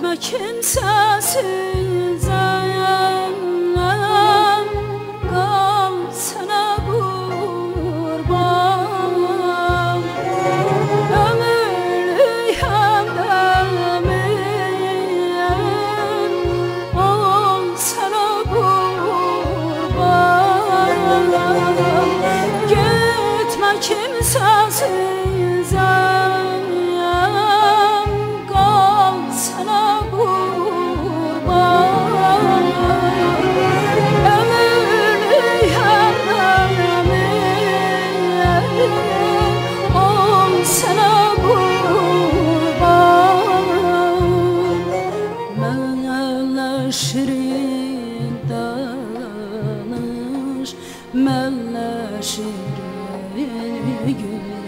etme kimsesiz ayağım bir gün.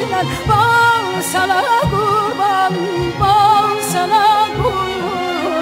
gelen Bal sana kurban, bal sana kurban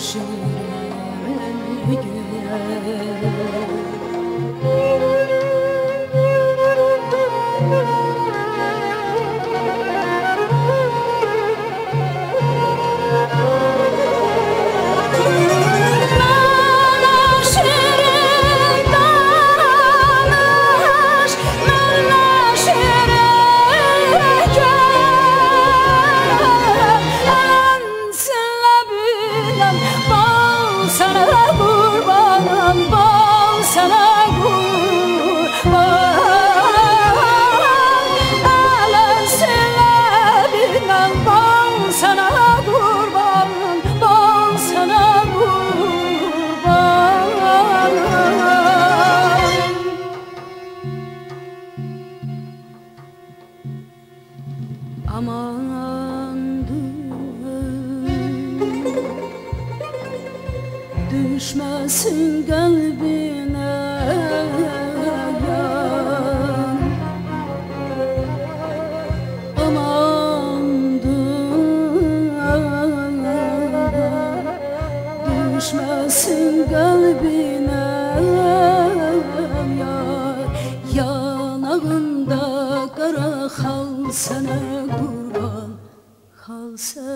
show. amandı Düşmesin kalbine. sana kurban kalsa